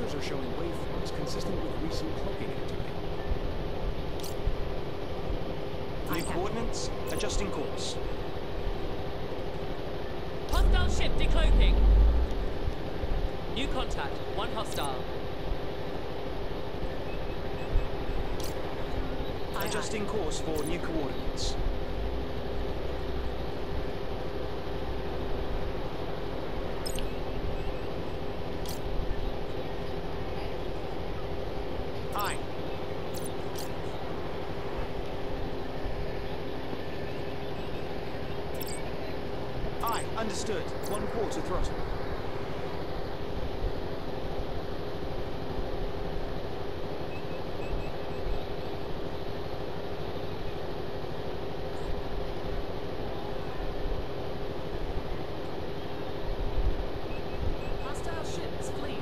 sensors are showing waveforms consistent with recent cloaking activity. New coordinates, adjusting course. Hostile ship decloaking. New contact, one hostile. Adjusting course for new coordinates. Aye. Aye, understood. One quarter throttle. Hostile ship is fleeing.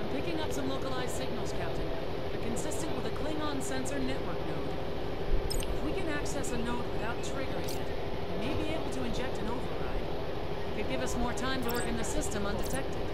I'm picking up some localized signals, Captain. They're consistent with a Klingon sensor network node. If a node without triggering it, we may be able to inject an override. It could give us more time to work in the system undetected.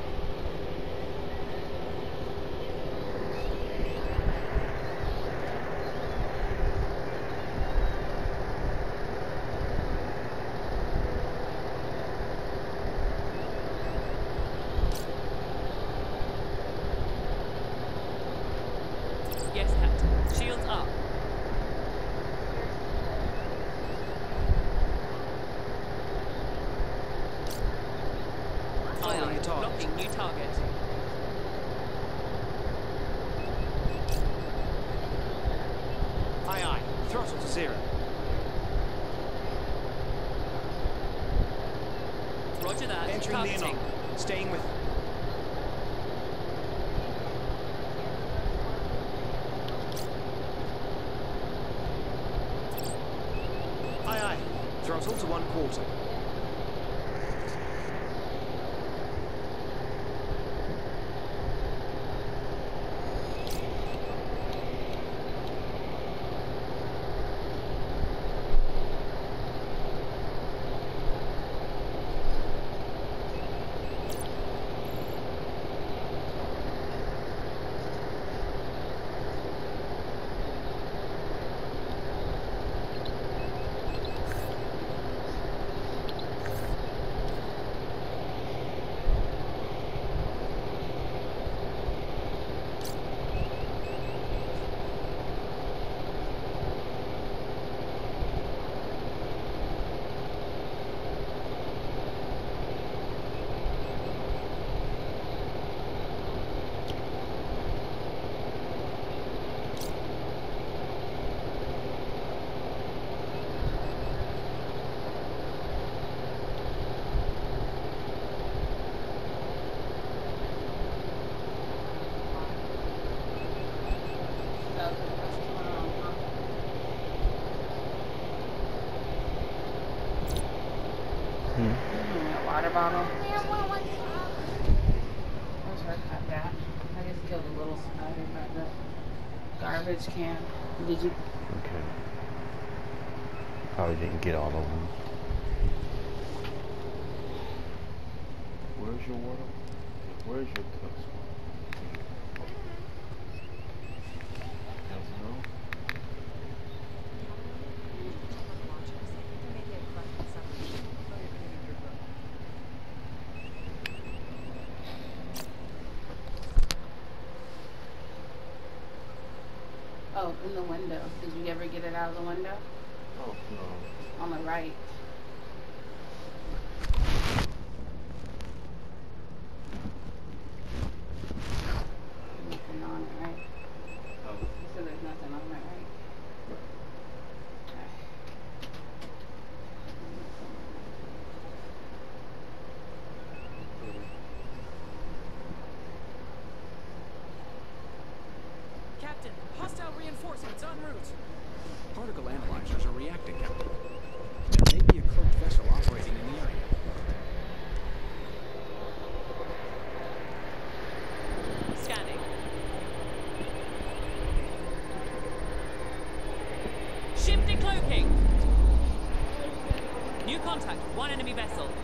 Garbage can. Did you? Okay. Probably didn't get all of them. Where's your water? Where's your The window. Did you ever get it out of the window? Oh, no. On the right. enemy vessel.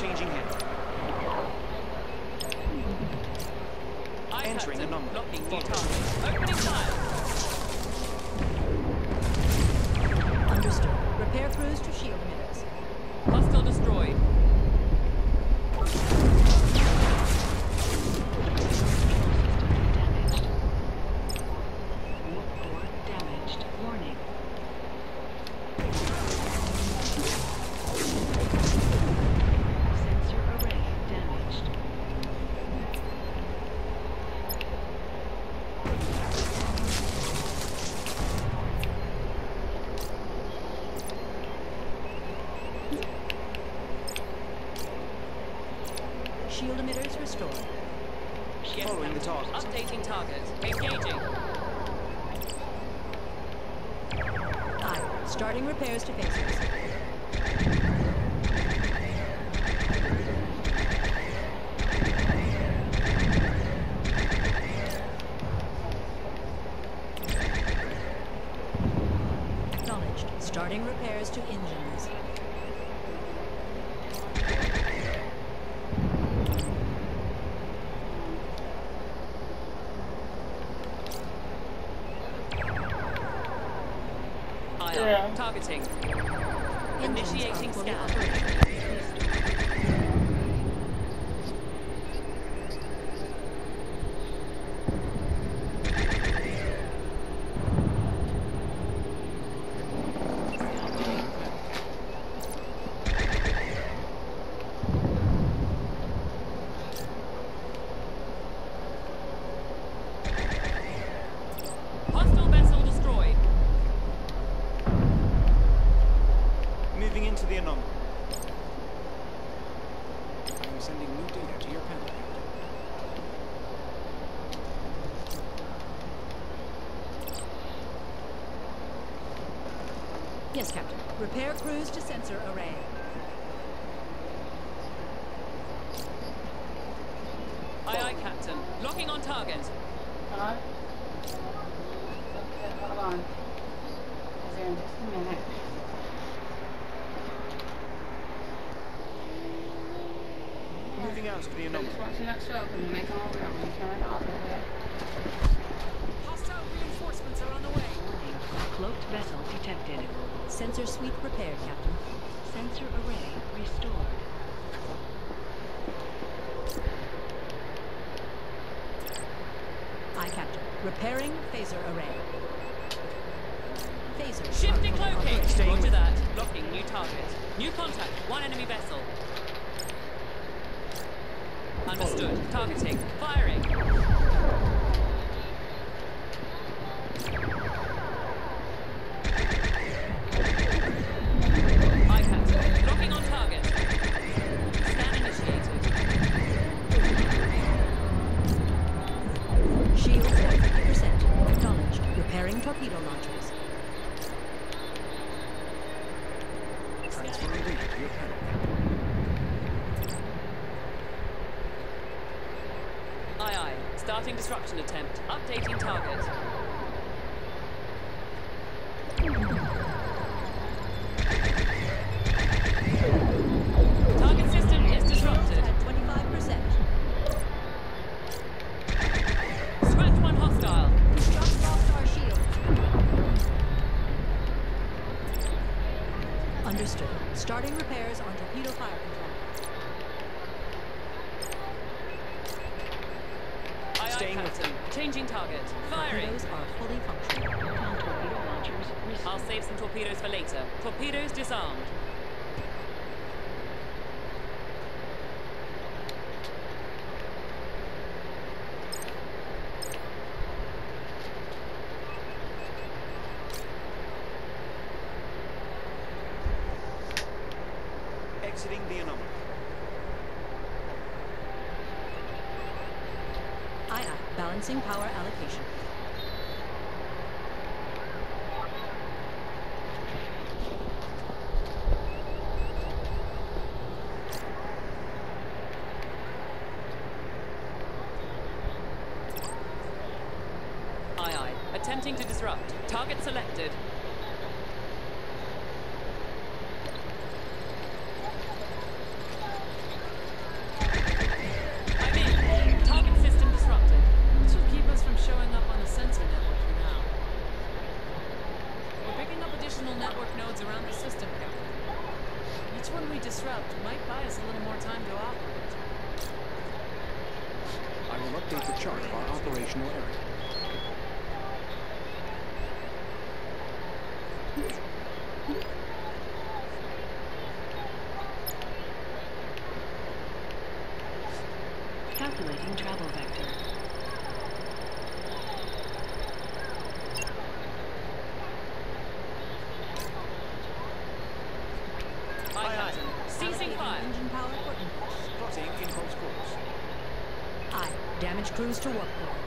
changing hands. Entering the number. Blocking new. Opening fire. Understood. Repair crews to shield him. targeting. Initiating scan. Repair crews to sensor array. Aye, aye. Starting disruption attempt. Updating target. Selecting travel vector. Aye, aye. Ceasing fire. Engine power for inputs. Plotting impulse course. Aye. Damage crews to warp core.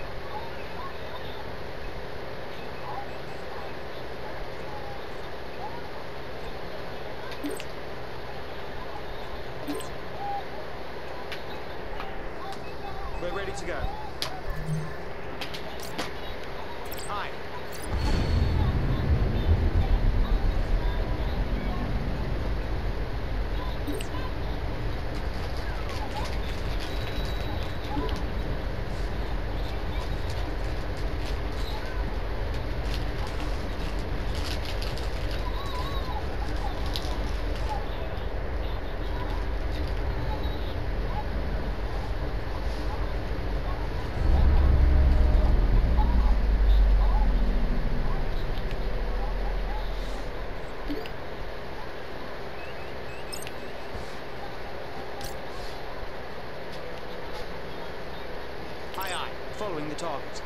target.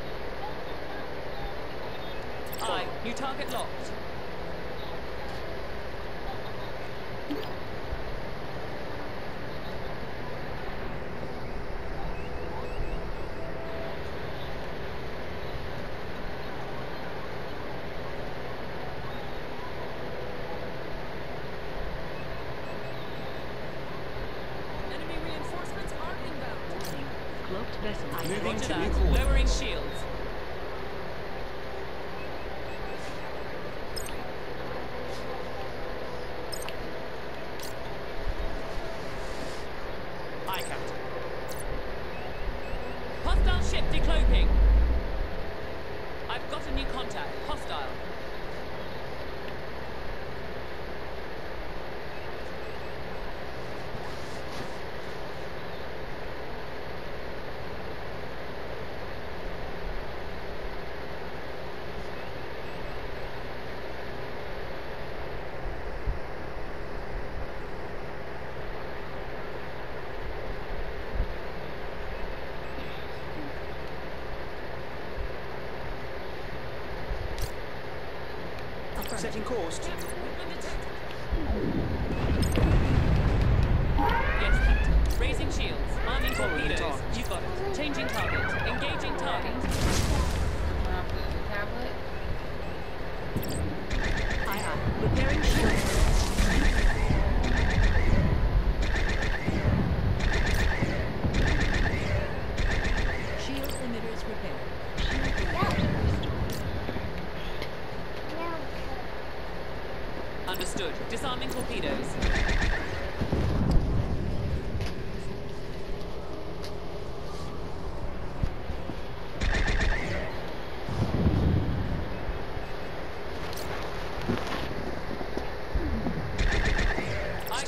Moving to that. Lowering shields.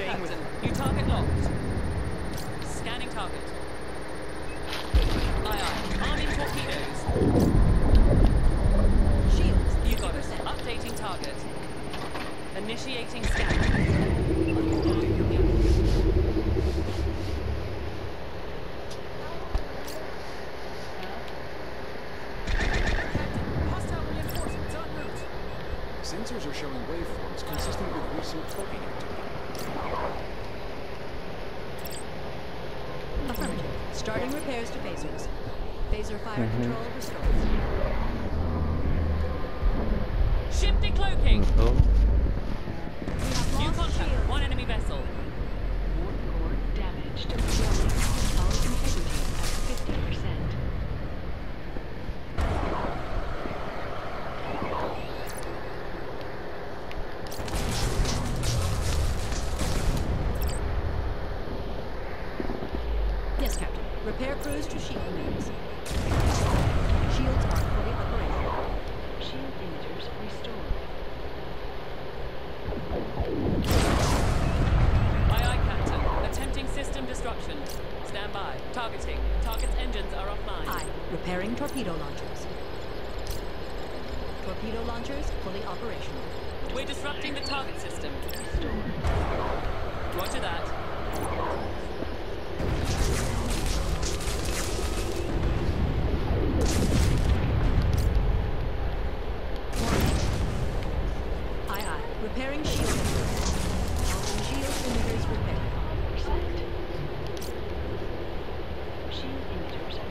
Captain, new target locked. Scanning target. Aye aye. Arming torpedoes. Shields. You got us. Updating target. Initiating scan.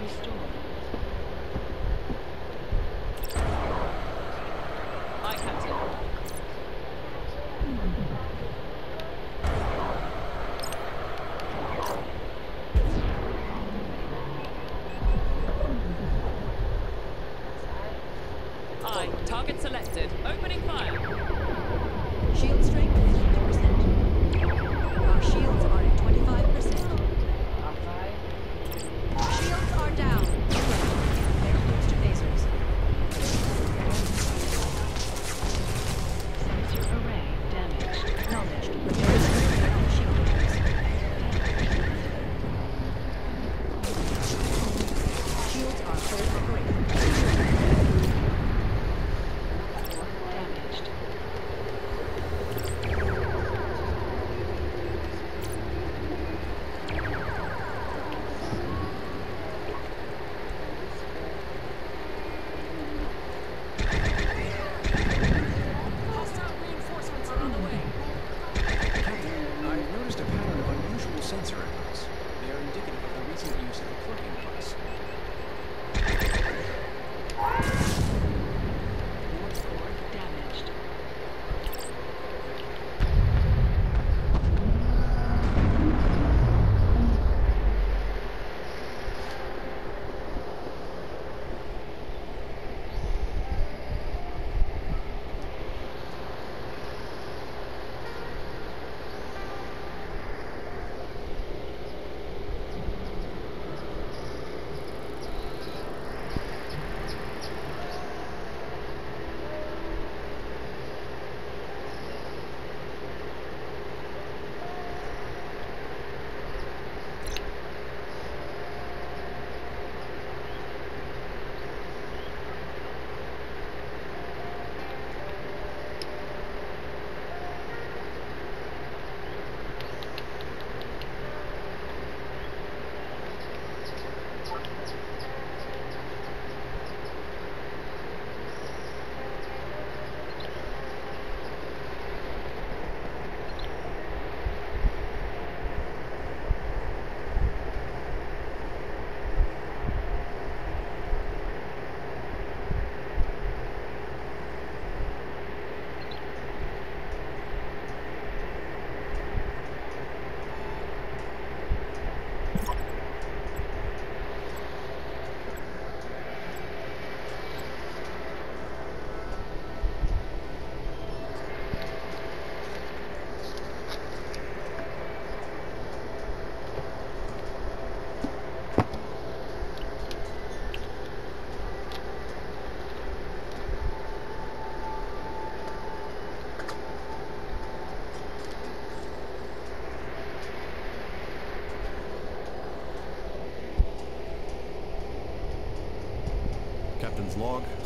restored.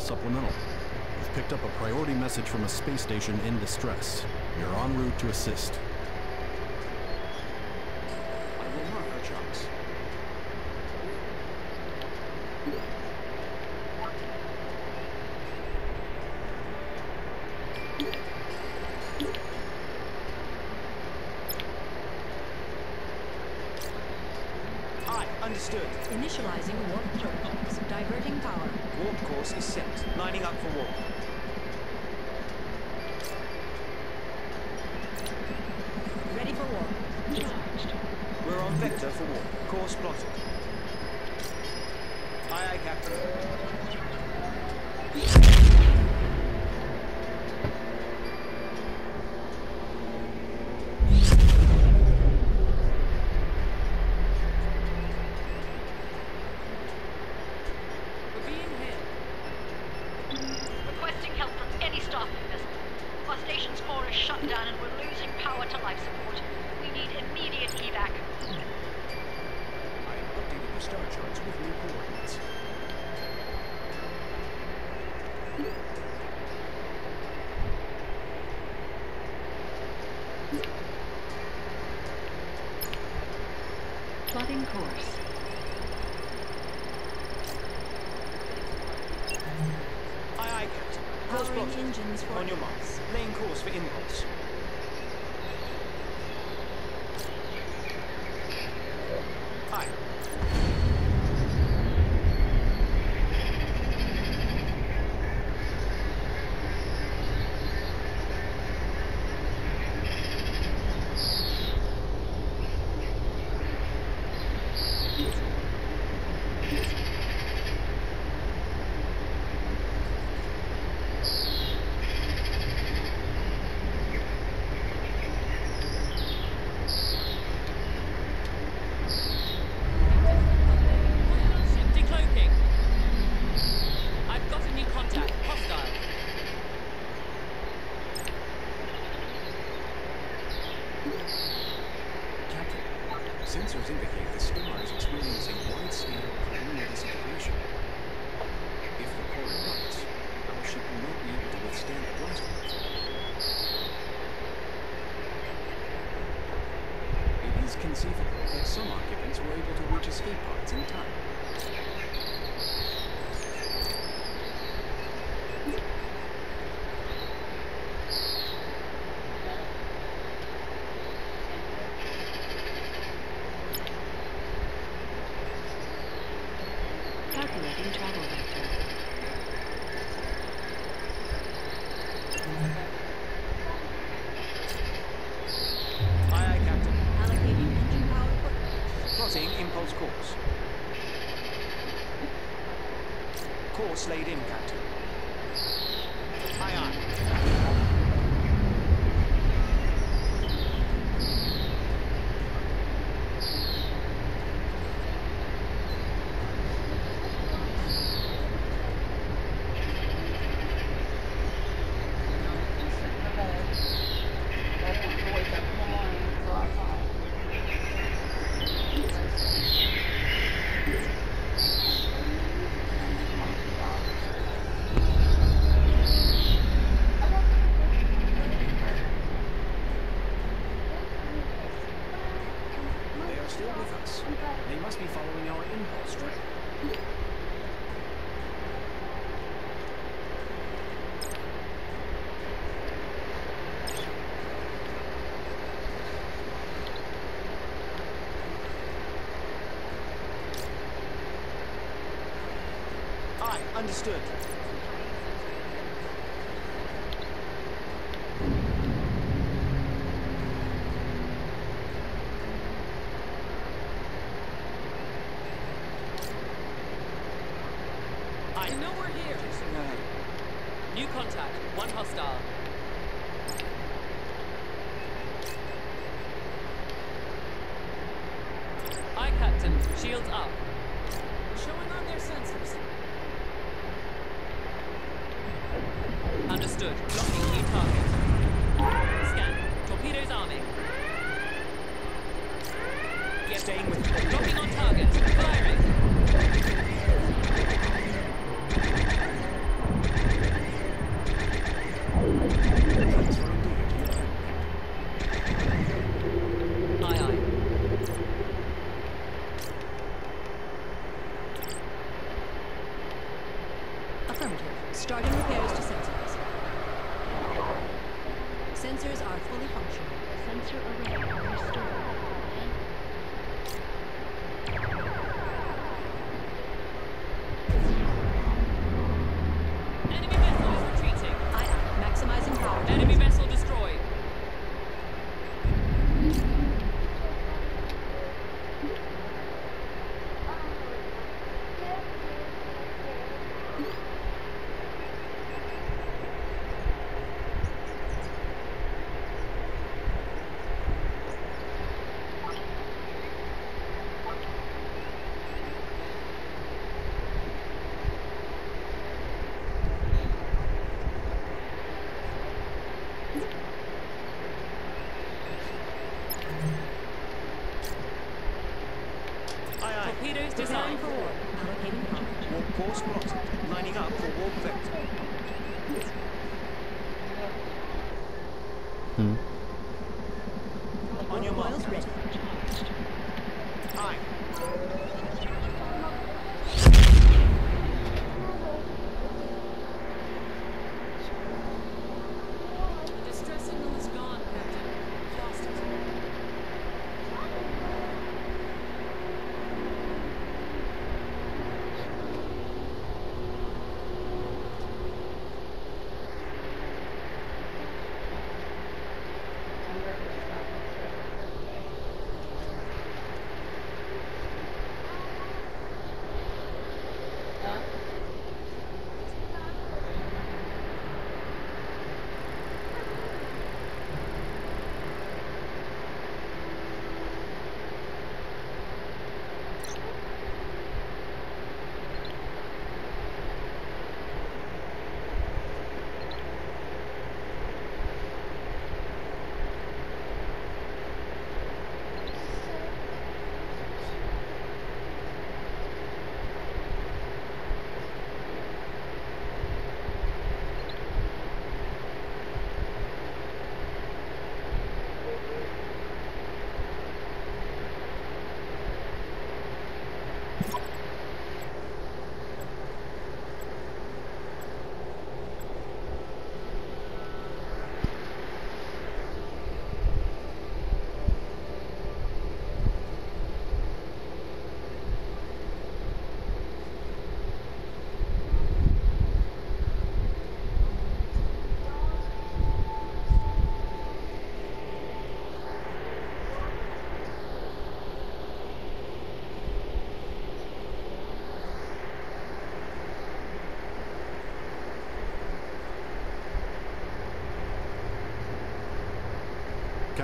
Supplemental. We've picked up a priority message from a space station in distress. You're en route to assist. I will mark our chunks. Understood. Initializing warp protocols. Diverting power. Warp course is set. Lining up for warp. Ready for warp. Charged. We're on vector for warp. Course plotted. They must be following our impulse trail.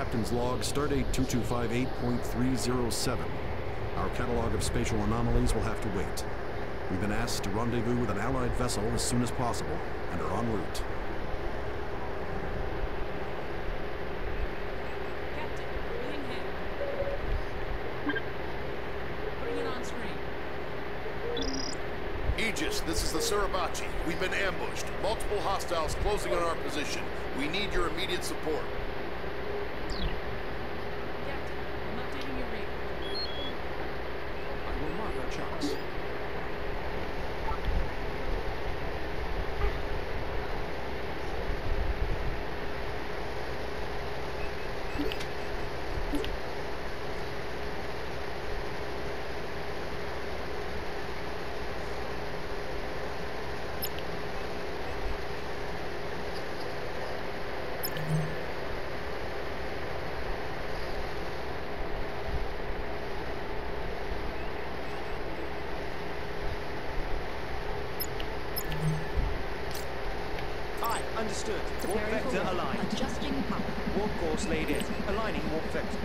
Captain's log, Stardate 2258.307. Our catalog of spatial anomalies will have to wait. We've been asked to rendezvous with an allied vessel as soon as possible and are en route. Captain, being hit. Putting it on screen. Aegis, this is the Suribachi. We've been ambushed. Multiple hostiles closing on our position. We need your immediate support. Captain, I'm updating your radar. I will mark our charts. Aye, understood. Warp vector aligned. Adjusting power. Warp course laid in. Aligning warp vector.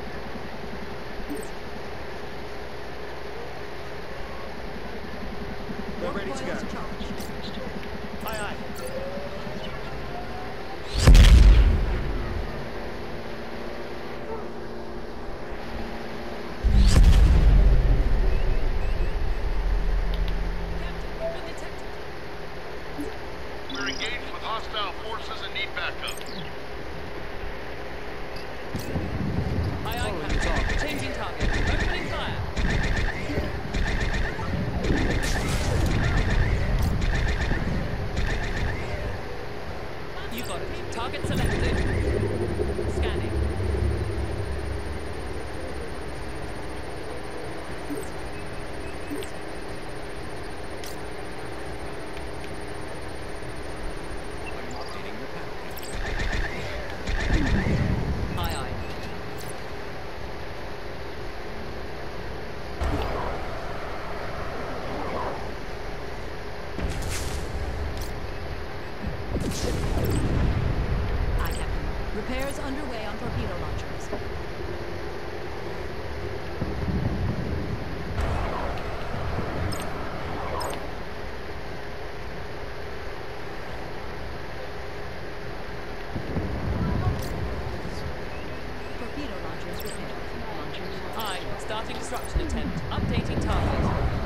Starting disruption attempt. Updating target.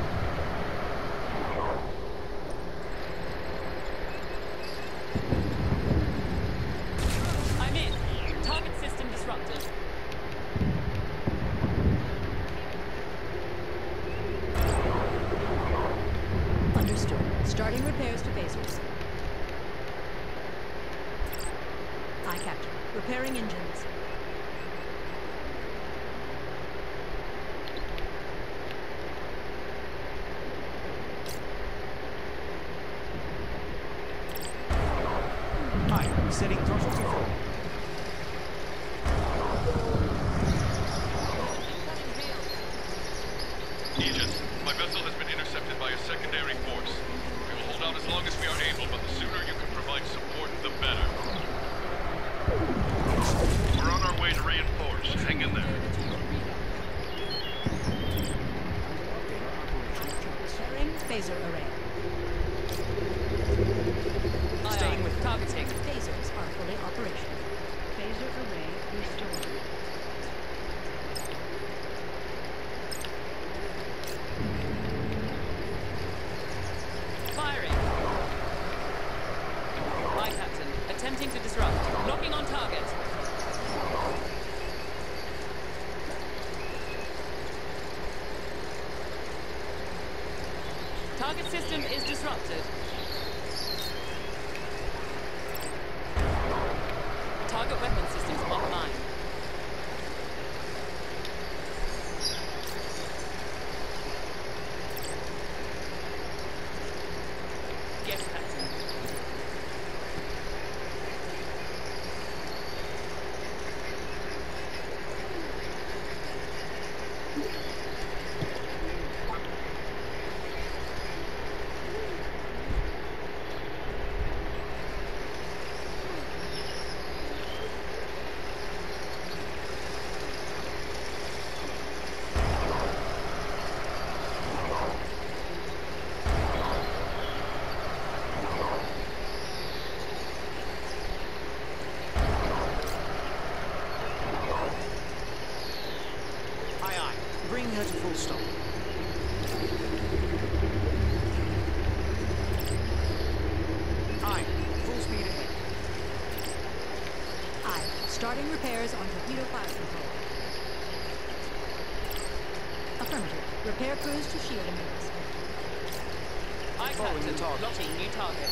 target. Plotting new target.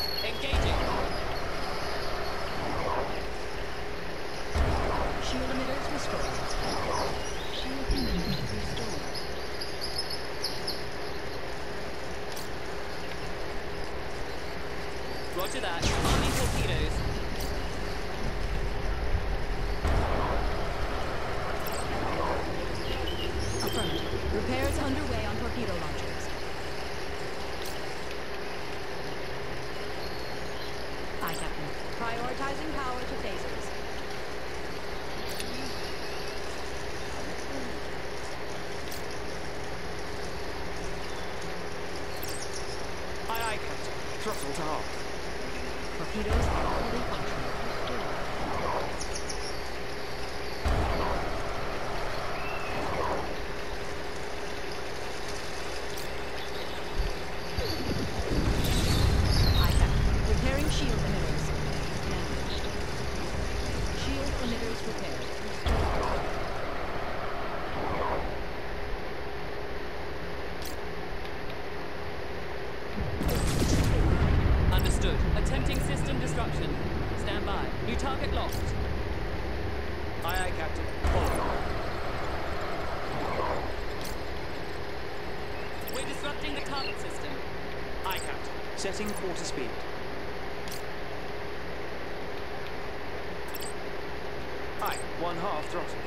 torpedoes are already functional. Setting quarter speed. High, one half throttle.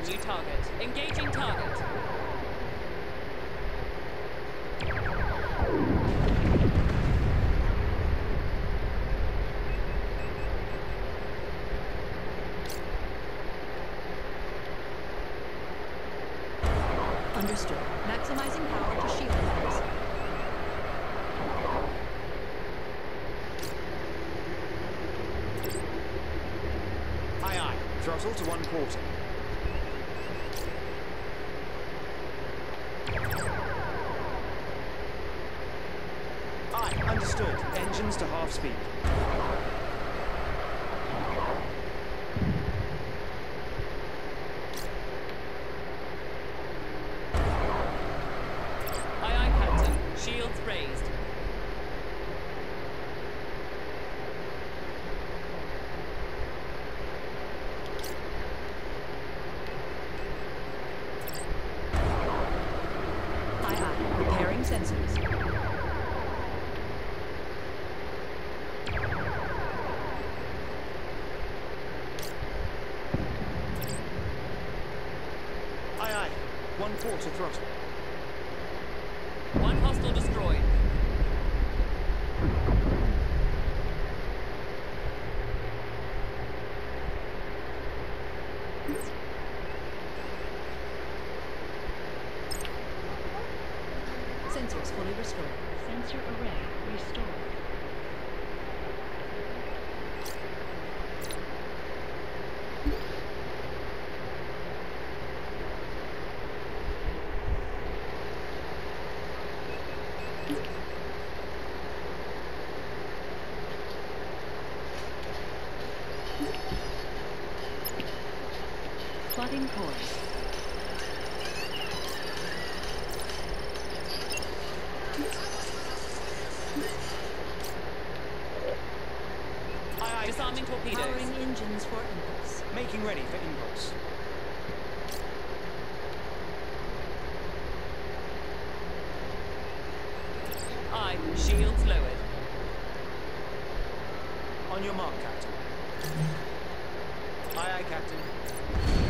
Engaging new target. Engaging target. Understood. Maximizing power to shield lines. Aye aye. Throttle to one quarter. Aye, understood. Engines to half speed. shields lowered. On your mark, Captain. Aye, aye, Captain.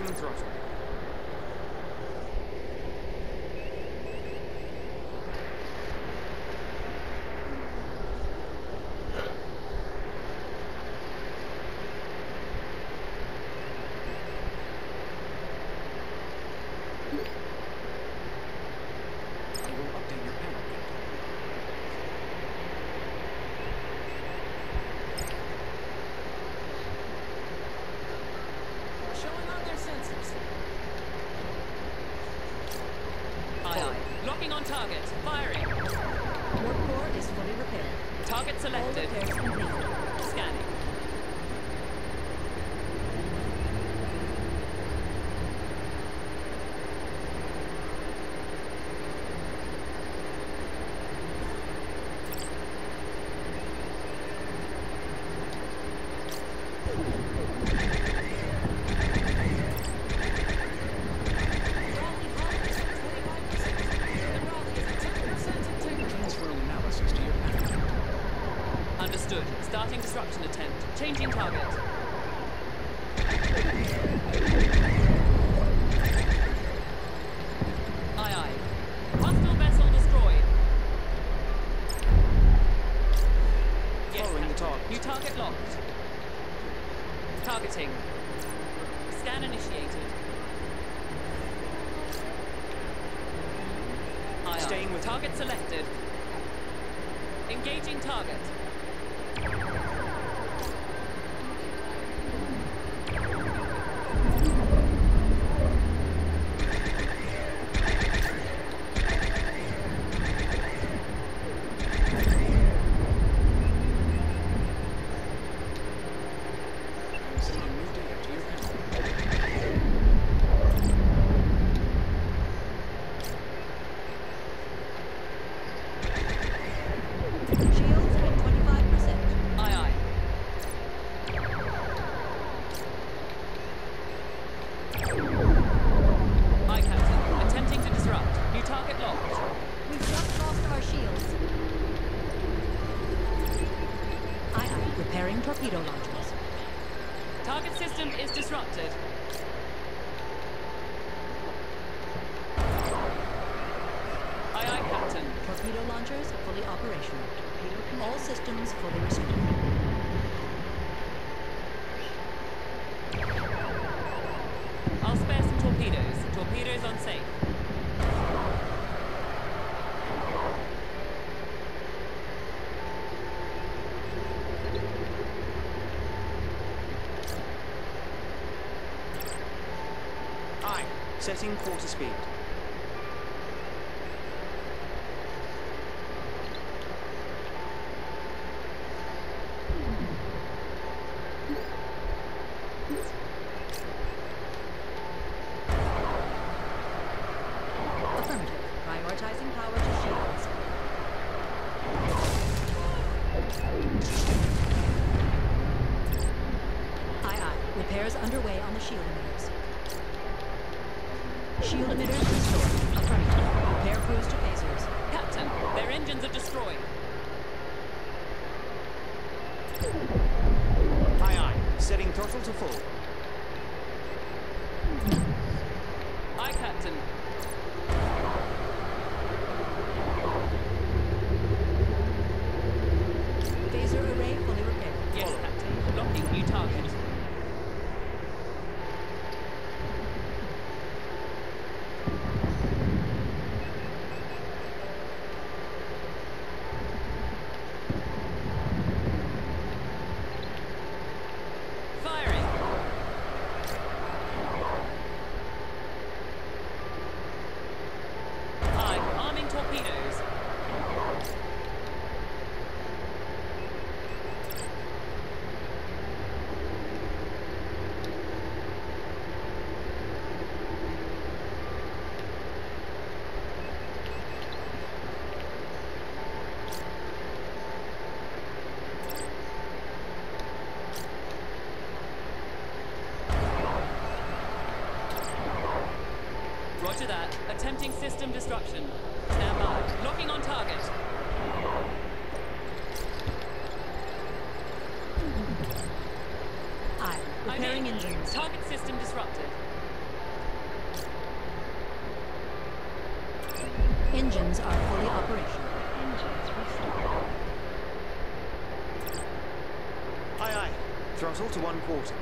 Seems right. Changing target. Aye, aye. Hostile vessel destroyed. Yes, Following the target. New target locked. Targeting. Scan initiated. Aye, aye. Staying with- target selected. Engaging target. I'm sending new data to your panel. Shields at 25%. Aye, aye. Aye, Captain. Attempting to disrupt. New target locked. We've just lost our shields. Aye, aye. Repairing torpedo launchers. Target system is disrupted. Aye, aye, Captain. Torpedo launchers fully operational. All systems fully restored. I'll spare some torpedoes. Torpedoes on safe. Aye. Setting quarter speed. Repairs underway on the shield emitters. Shield emitters restored. Affirmative. Repair crews to phasers. Captain, their engines are destroyed. Aye, aye. Setting throttle to full. Aye, Captain. Phaser array fully repaired. Yes, Captain. Locking new target. Firing. Aye, arming torpedoes. Roger that. Attempting system disruption. Stand by. Locking on target. Aye. I'm Repairing in. engines. Target system disrupted. Engines are fully operational. Engines restored. Aye, aye. Throttle to one quarter.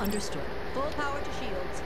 Understood. Full power to shields.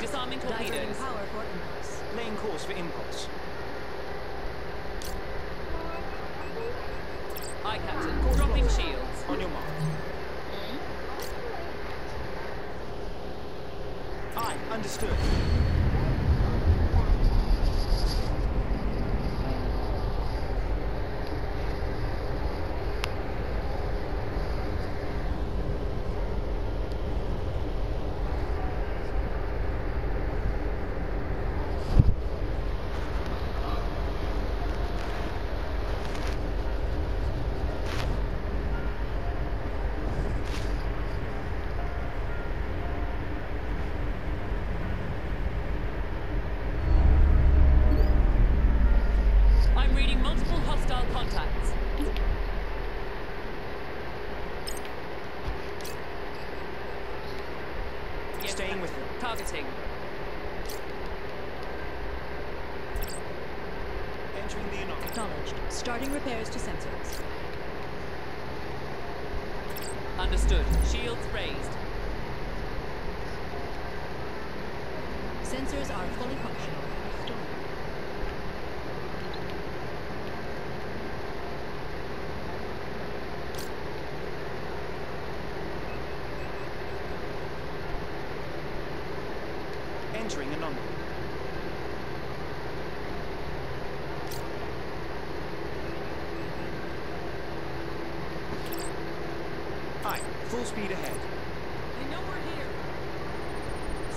Disarming torpedoes. Power for impulse. Laying course for impulse. Aye, Captain. Course Dropping course. shields. On your mark. Hmm? Aye, understood.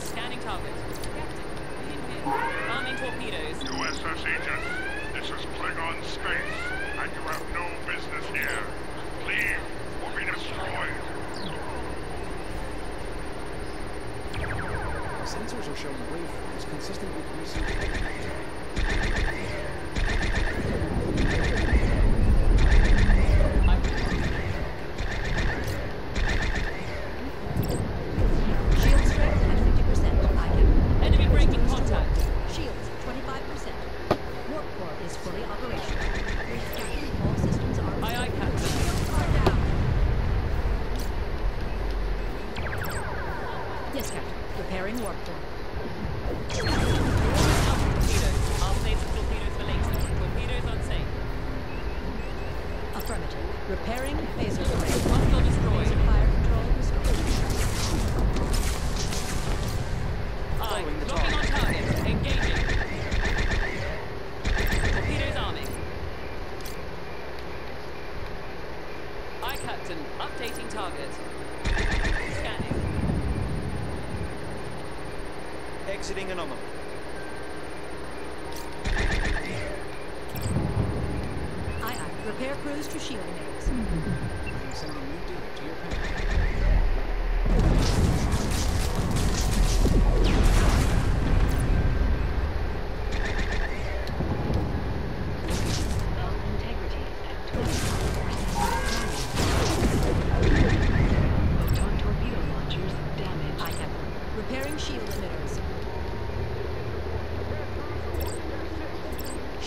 Scanning target. Arming torpedoes. USS Aegis, this is Klingon space, and you have no business here. Leave or be destroyed. Sensors are showing waveforms consistent with recent...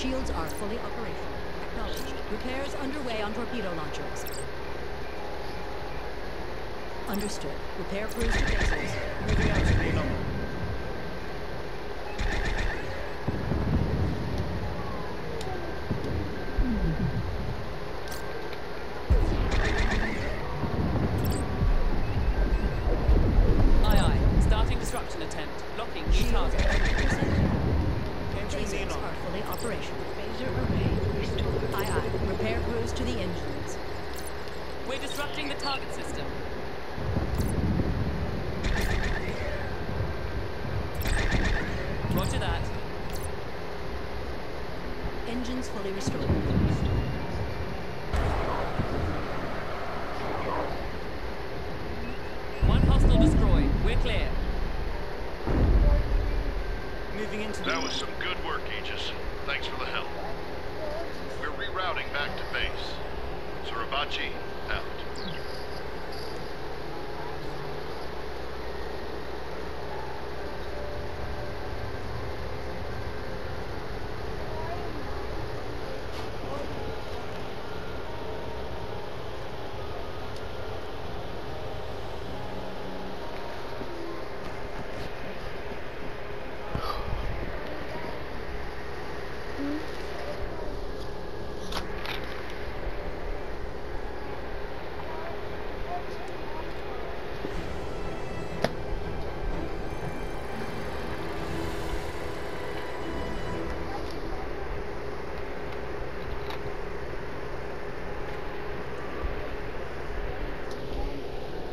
Shields are fully operational. Acknowledged. Repairs underway on torpedo launchers. Understood. Repair crews to vessels. Moving out to the anomaly.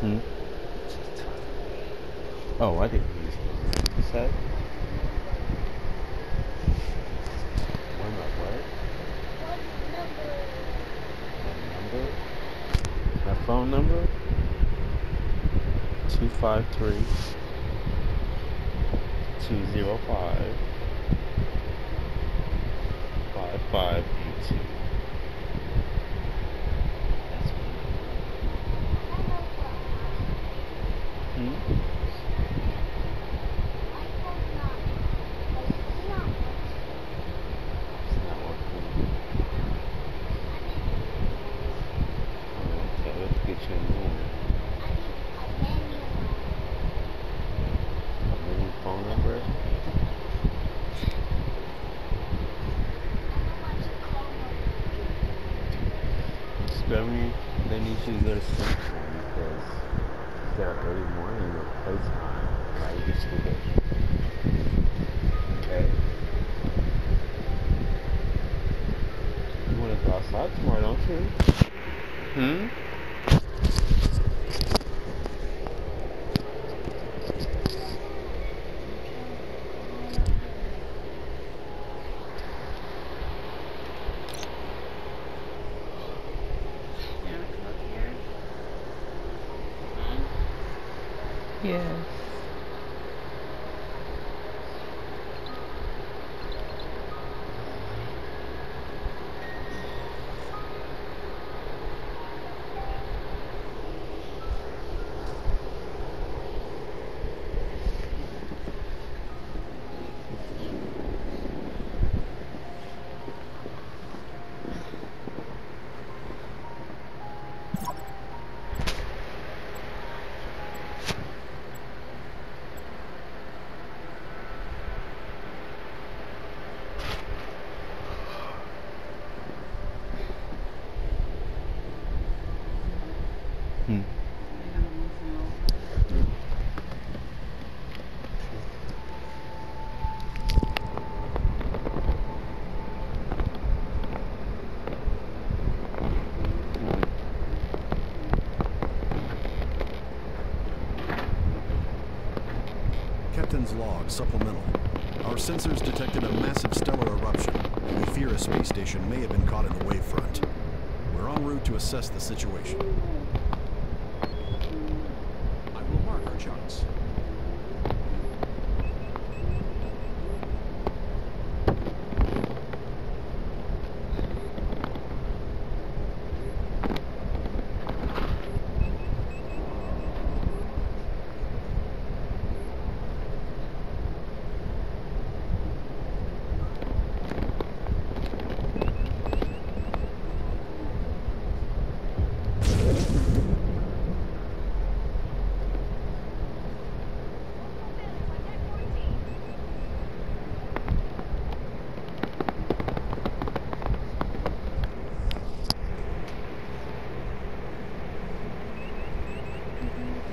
Hmm? Oh, I didn't use of what? Number? My phone number? 253 205 5582. Supplemental. Our sensors detected a massive stellar eruption, and we fear a space station may have been caught in the wave front. We're en route to assess the situation.